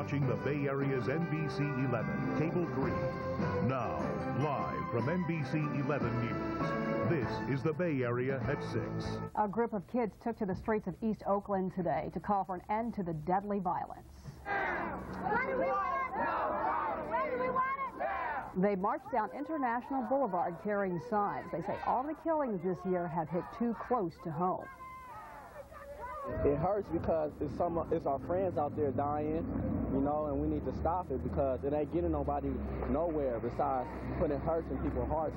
watching the Bay Area's NBC 11, Cable 3. Now, live from NBC 11 News, this is the Bay Area at 6. A group of kids took to the streets of East Oakland today to call for an end to the deadly violence. What do we want? No. When do we want it? They marched down International Boulevard carrying signs. They say all the killings this year have hit too close to home. It hurts because it's some it's our friends out there dying, you know, and we need to stop it because it ain't getting nobody nowhere besides putting hurts in people's hearts.